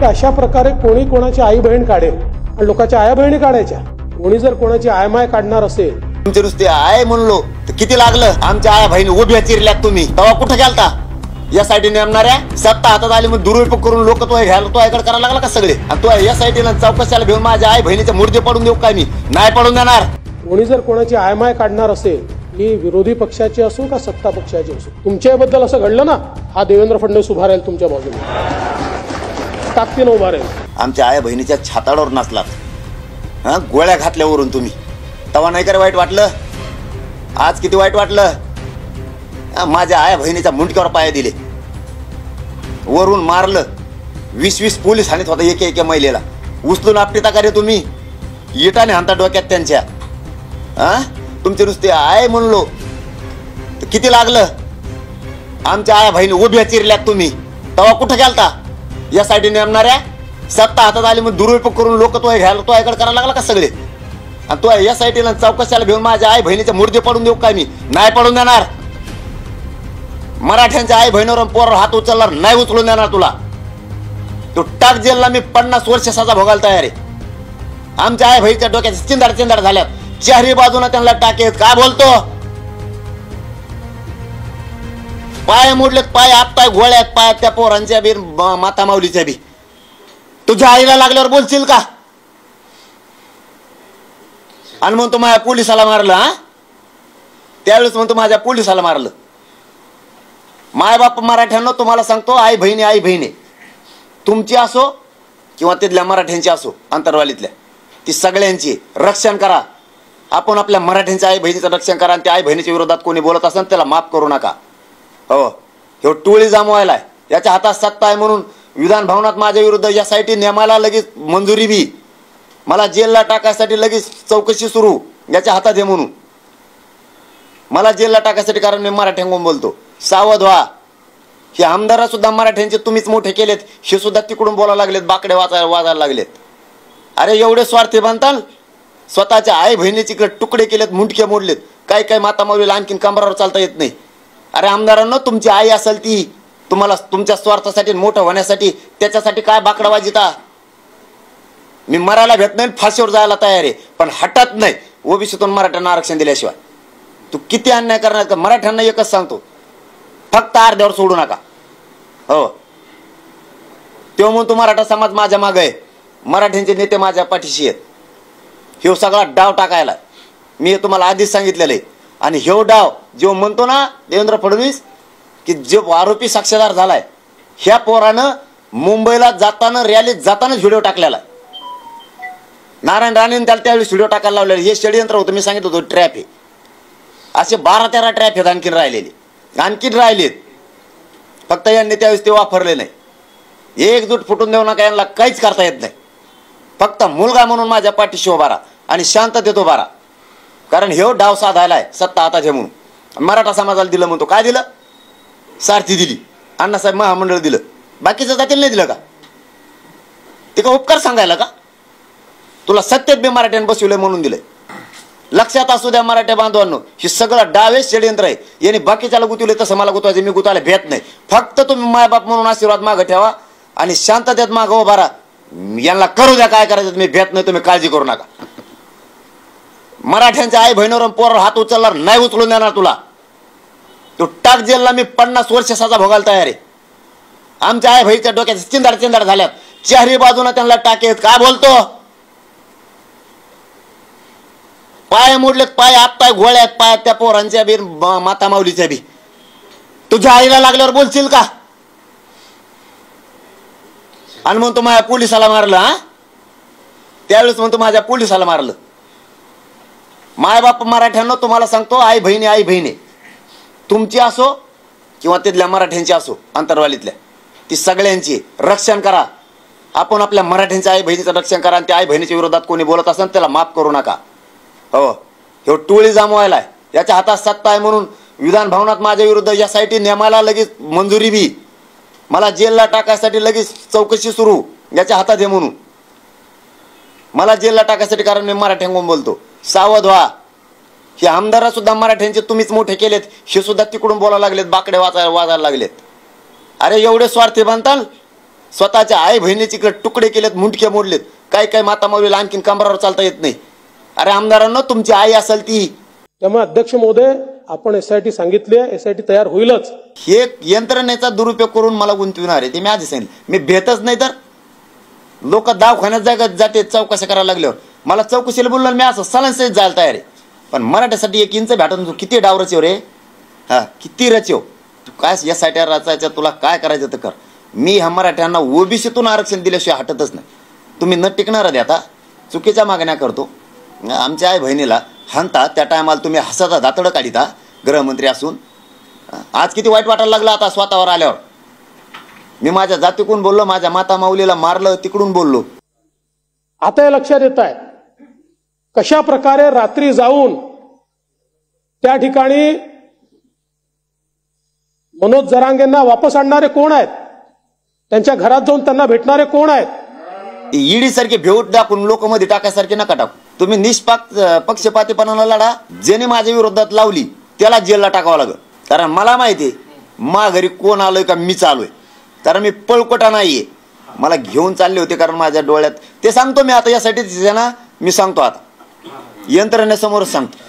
की अशा प्रकारे कोणी कोणाची आई बहीण काढेल. आणि लोकांच्या आया बहिणी काढायच्या. कोणी जर कोणाची आयमाय काढणार असेल. तुमचे नुसते आहे म्हणलो तर किती लागलं? आमच्या आया बहिणी उभ्या चिरल्यात तुम्ही. तेव्हा कुठं गेलता? यासाठी नेमणाऱ्या सत्ता हातात आली मग दुरुपयोग करून लोक तो घ्यायला तो ऐकड करायला लागला का सगळे? आणि तो यासाठीला चौकशाला घेऊन माझ्या आई बहिणीचे मुर्दे पडून देऊ काय मी? नाही पडून देणार. कोणी जर कोणाची आयमाय काढणार असेल ही विरोधी पक्षाची असो का सत्ता पक्षाची असो तुमच्याबद्दल असं घडलं ना? हा देवेंद्र फडणवीस उभा राहील तुमच्या बाजूने. ताकदीनं उभा राहील. आमच्या आया बहिणीच्या छाताडावर नाचलात. हा गोळ्या घातल्यावरून तुम्ही. तवा नाही करे वाईट वाटलं? आज किती वाईट वाटलं? माझ्या आया बहिणीच्या मुंडक्यावर पाय दिले. वरून मारलं. वीस वीस पोलीस हानीत होता एके एके महिलेला. उचलून आपटीता का रे तुम्ही. येटाने हाणता डोक्यात त्यांच्या. हा? तुमचे नुसते आय म्हणलो. तर किती लागलं? आमच्या आया बहिणी उभ्या चिरल्यात तुम्ही. तवा कुठं गेलता? यासाठी नेमणाऱ्या सत्ता हातात आली मग दुरुपयोग करून लोक तो घ्यायला तो ऐकड करायला लागला का सगळे? आणि तो टीला चौकशाला घेऊन माझ्या आई बहिणीचे मुर्दे पडून देऊ काय मी? नाही पडून देणार. मराठ्यांच्या आई बहिणीवर पोरावर हात उचलणार नाही उचलून देणार तुला. तो टाक जेलला मी पन्नास वर्ष सजा भोगायला तयार आहे. आमच्या आई बहिणीच्या डोक्याच्या चिंदाड चिंदाड झाल्यात. चारही बाजूने त्यांना टाकेत काय बोलतो? पाय मोडलेत पाय आपताय गोळ्यात पाय त्या पोरांच्या बी माता माऊलीच्या बी. तुझ्या आईला लागल्यावर बोलशील का? आणि म्हणतो माझ्या पोलिसाला मारलं हा? त्यावेळेस म्हणतो माझ्या पोलिसाला मारलं. माय बाप मराठ्यांना तुम्हाला सांगतो आई बहिणी आई बहिणी. तुमची असो किंवा तिथल्या मराठ्यांची असो अंतरवालीतल्या. ती सगळ्यांची रक्षण करा. आपण आपल्या मराठ्यांच्या आई बहिणीचं रक्षण करा आणि त्या आई बहिणीच्या विरोधात कोणी बोलत असेल त्याला माफ करू नका. हो. ह्यो टोळी जमवायला आहे याच्या हातात सत्ता आहे म्हणून विधान भवनात माझ्या विरुद्ध यासाठी नेमाला लगेच मंजुरी बी. मला जेलला टाकायसाठी लगेच चौकशी सुरू. याच्या हातात आहे म्हणून. मला जेलला टाकायसाठी कारण मी मराठ्यांकडून बोलतो. सावध व्हा. हे आमदार सुद्धा मराठ्यांचे तुम्हीच मोठे केलेत. हे सुद्धा तिकडून बोलायला लागलेत. बाकडे वाचायला वाजायला लागलेत. अरे एवढे स्वार्थी बनताल स्वतःच्या आई बहिणीचे इकडे तुकडे केलेत मुंडके मोडलेत. काही काही माता माऊलीला आणखीन कमरावर चालता येत नाही. अरे आमदारांनो तुमची आई असेल ती तुम्हाला तुमच्या स्वार्थासाठी मोठं होण्यासाठी त्याच्यासाठी काय बाकडा वाजिता? मी मरायला भेट नाही फाशीवर जायला तयार आहे. पण हटत नाही. ओबीसीतून मराठ्यांना आरक्षण दिल्याशिवाय. तू किती अन्याय करणार का? मराठ्यांना एकच सांगतो. फक्त अर्ध्यावर सोडू नका. हो. तेव्हा तू मराठा समाज माझ्या मागे आहे. मराठ्यांचे नेते माझ्या पाठीशी आहेत. हे सगळा डाव टाकायला. मी तुम्हाला आधीच सांगितलेलं आहे. आणि ह्यो डाव जो म्हणतो ना देवेंद्र फडणवीस की जो आरोपी साक्षीदार झालाय ह्या पोरानं मुंबईला जाताना रॅलीत जातानाच व्हिडिओ टाकलेला नारायण राणेने त्याला त्यावेळी व्हिडिओ टाकायला लावलेला हे षडयंत्र होतं मी सांगितलं होतं ट्रॅप आहे असे बारा तेरा ट्रॅप आहेत आणखीन राहिलेले. आणखीन राहिलेत. फक्त यांनी त्यावेळेस ते वापरले नाही. एकजूट फुटून देऊ नका यांना काहीच करता येत नाही. फक्त मुलगा म्हणून माझ्या पाठीशी उभा राहा आणि शांततेत उभा राहा. कारण ह्यो डाव साधायलाय सत्ता आता हे म्हणून मराठा समाजाला दिलं म्हणतो काय दिलं? सारथी दिली. अण्णासाहेब महामंडळ दिलं. बाकीचं जातील नाही दिलं का? ते का उपकार सांगायला का? तुला सत्तेत बी मराठ्यानं बसवलंय म्हणून दिलंय. लक्षात असू द्या मराठ्या बांधवांनो हे सगळं डावे षडयंत्र आहे. याने बाकीच्याला गुतवले तसं मला गुतवायचं मी गुतायला भेट नाही. फक्त तुम्ही मायबाप म्हणून आशीर्वाद मागं ठेवा आणि शांततेत मागं उभारा यांना करू द्या काय करायचं मी भेट नाही तुम्ही काळजी करू नका. मराठ्यांच्या आई बहिणीवर पोरावर हात उचलणार नाही उचलून देणार तुला. तो टाक जेलला मी पन्नास वर्ष सजा भोगायला तयार आहे. आमच्या आई बहिणीच्या डोक्यात चिंदाड चिंदाड झाल्यात. चारही बाजूनं त्यांना टाकेत काय बोलतो? पाय मोडलेत पाय आत्ताय गोळ्यात पायात त्या पोरांच्या बी माता माऊलीच्या बी. तुझ्या आईला लागल्यावर बोलशील का? आणि म्हणतो माझ्या पोलिसाला मारलं हा? त्यावेळेस म्हणतो माझ्या पोलिसाला मारलं. मायबाप मराठ्यांना तुम्हाला सांगतो आई बहिणी आई बहिणी. तुमची असो किंवा तिथल्या मराठ्यांची असो अंतरवालीतल्या ती सगळ्यांची रक्षण करा. आपण आपल्या मराठ्यांच्या आई बहिणीचं रक्षण करा आणि त्या आई बहिणीच्या विरोधात कोणी बोलत असेल त्याला माफ करू नका. हो ह्यो टोळी जामवायला आहे. याच्या हातात सत्ता आहे म्हणून विधान भवनात माझ्या विरुद्ध यासाठी नेमाला लगेच मंजुरी बी. मला जेलला टाकायसाठी लगेच चौकशी सुरू. याच्या हातात आहे म्हणून. मला जेलला टाकायसाठी कारण मी मराठ्यांकडून बोलतो. सावध व्हा. हे आमदार सुद्धा मराठ्यांचे तुम्हीच मोठे केलेत हे सुद्धा तिकडून बोलायला लागलेत बाकडे वाचायला वाजायला लागलेत. अरे एवढे स्वार्थी बनताल? स्वतःच्या आई बहिणीचे इकडे तुकडे केलेत मुंडके मोडलेत. काही काही माता माऊलीला आणखीन कमरावर चालता येत नाही. अरे आमदारांनो तुमची आई असेल ती. त्यामुळे अध्यक्ष महोदय आपण एसआयटी सांगितली एसआयटी तयार होईलच. हे यंत्रणेचा दुरुपयोग करून मला गुंतविणार आहे ते मी आधी सांगितलं. मी भेटच नाही तर? लोक दवाखान्यात जागा जाते चौकशा करायला लागल्यावर. मला चौकशीला बोललो मी असं सलांसहित जायला तयार आहे. पण मराठ्यासाठी एक इंच भेटून तू किती डाव रचव रे? हा किती रचव? तू काय या साठी रचायचं तुला काय करायचं तर कर. मी ह्या मराठ्यांना ओबीसीतून आरक्षण दिल्याशिवाय हटतच नाही. तुम्ही न टिकणार आहे आता. चुकीच्या मागण्या करतो. आमच्या आई बहिणीला हानता त्या टायमाला तुम्ही हसाचा दातडं काढिता गृहमंत्री असून. आज किती वाईट वाटायला लागलं आता स्वतःवर आल्यावर. मी माझ्या जातीकडून बोललो माझ्या माता माऊलीला मारलं तिकडून बोललो. आता हे लक्षात येत आहे कशा प्रकारे रात्री जाऊन त्या ठिकाणी मनोज जरांगेंना वापस आणणारे कोण आहेत? त्यांच्या घरात जाऊन त्यांना भेटणारे कोण आहेत? ईडी सारखे भेऊट दाखवून लोक मध्ये टाकायसारखे नका टाकू. तुम्ही निष्पाक पक्षपातीपणाला लढा ज्याने माझ्या विरोधात लावली त्याला जेलला टाकावं लागल. कारण मला माहिती आहे मा घरी कोण आलोय का मीच आलोय कारण मी पळकोटा नाहीये. मला घेऊन चालले होते कारण माझ्या डोळ्यात. ते सांगतो मी आता यासाठी त्यांना मी सांगतो आता. यंत्रणेसमोर सांगतो.